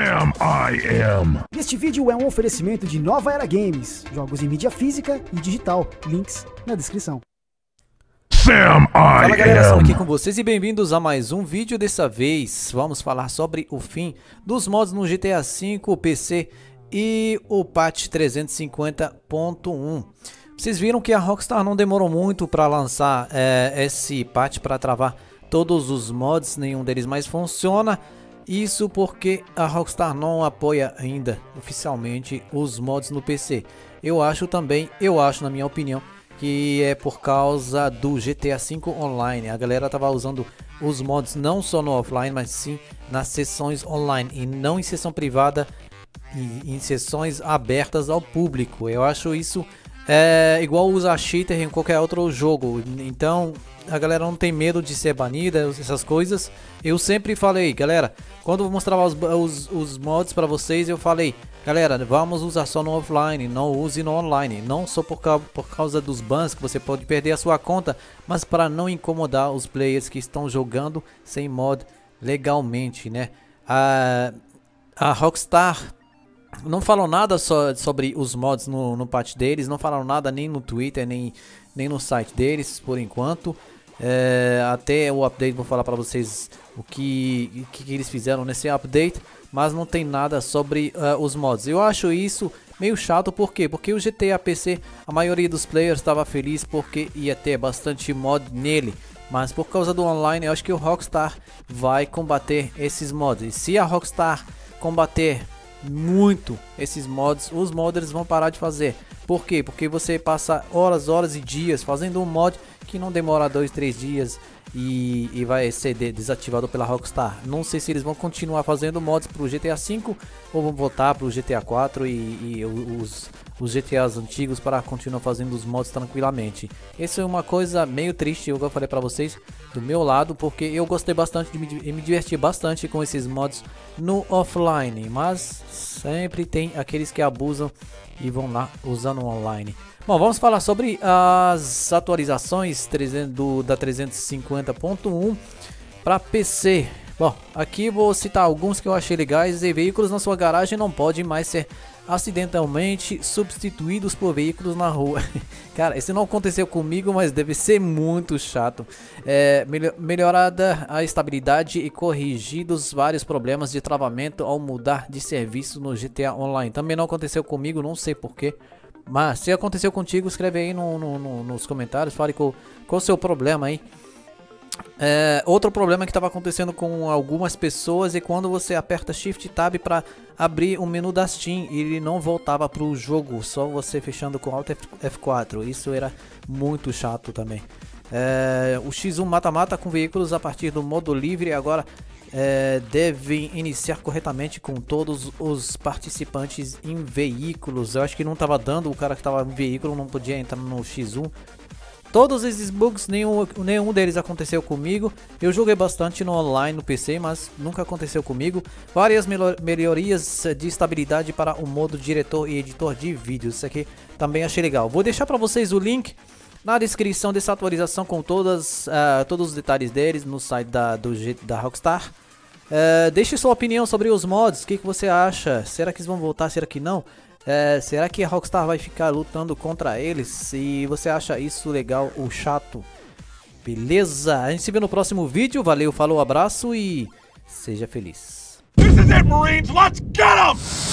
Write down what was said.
Sam I Am. Este vídeo é um oferecimento de Nova Era Games, jogos em mídia física e digital. Links na descrição. Sam I Fala galera, estamos aqui com vocês e bem-vindos a mais um vídeo. Dessa vez vamos falar sobre o fim dos mods no GTA V, o PC e o patch 350.1. Vocês viram que a Rockstar não demorou muito para lançar é, esse patch para travar todos os mods, nenhum deles mais funciona. Isso porque a Rockstar não apoia ainda oficialmente os mods no PC. Eu acho também, eu acho na minha opinião, que é por causa do GTA V Online. A galera tava usando os mods não só no offline, mas sim nas sessões online e não em sessão privada e em sessões abertas ao público. Eu acho isso é igual usar cheater em qualquer outro jogo. Então a galera não tem medo de ser banida, essas coisas. Eu sempre falei, galera, quando eu mostrava os, os, os mods para vocês, eu falei, galera, vamos usar só no offline, não use no online. Não só por, causa, por causa dos bans que você pode perder a sua conta, mas para não incomodar os players que estão jogando sem mod legalmente, né? A, a Rockstar não falam nada só sobre os mods no, no patch deles, não falaram nada nem no Twitter, nem, nem no site deles, por enquanto. É, até o update vou falar para vocês o que, que, que eles fizeram nesse update, mas não tem nada sobre uh, os mods. Eu acho isso meio chato, por quê? Porque o GTA PC, a maioria dos players estava feliz porque ia ter bastante mod nele. Mas por causa do online, eu acho que o Rockstar vai combater esses mods. E se a Rockstar combater muito esses mods, os modders vão parar de fazer. Por quê? Porque você passa horas, horas e dias fazendo um mod que não demora dois, três dias e, e vai ser de, desativado pela Rockstar. Não sei se eles vão continuar fazendo mods para o GTA V ou vão voltar para o GTA 4 e, e os, os GTAs antigos para continuar fazendo os mods tranquilamente. Isso é uma coisa meio triste, eu falei para vocês, do meu lado, porque eu gostei bastante de me, de me divertir bastante com esses mods no offline, mas sempre tem aqueles que abusam e vão lá usando online. Bom, vamos falar sobre as atualizações 300 do, da 350.1 para PC. Bom, aqui vou citar alguns que eu achei legais. E veículos na sua garagem não podem mais ser acidentalmente substituídos por veículos na rua. Cara, isso não aconteceu comigo, mas deve ser muito chato. É, melhorada a estabilidade e corrigidos vários problemas de travamento ao mudar de serviço no GTA Online. Também não aconteceu comigo, não sei porquê. Mas se aconteceu contigo, escreve aí no, no, no, nos comentários, fale qual, qual o seu problema aí. É, outro problema que estava acontecendo com algumas pessoas é quando você aperta Shift Tab para abrir o menu da Steam ele não voltava para o jogo, só você fechando com Alt F4. Isso era muito chato também. É, o X1 mata-mata com veículos a partir do modo livre agora é, devem iniciar corretamente com todos os participantes em veículos. Eu acho que não estava dando, o cara que estava em veículo não podia entrar no X1. Todos esses bugs, nenhum, nenhum deles aconteceu comigo. Eu joguei bastante no online, no PC, mas nunca aconteceu comigo. Várias melhorias de estabilidade para o modo diretor e editor de vídeos. Isso aqui também achei legal. Vou deixar para vocês o link na descrição dessa atualização com todas, uh, todos os detalhes deles no site da, do, da Rockstar. Uh, deixe sua opinião sobre os mods, o que, que você acha? Será que eles vão voltar, será que não? Uh, será que a Rockstar vai ficar lutando contra eles? Se você acha isso legal ou chato? Beleza? A gente se vê no próximo vídeo. Valeu, falou, abraço e seja feliz. This is it, Marines. Let's get!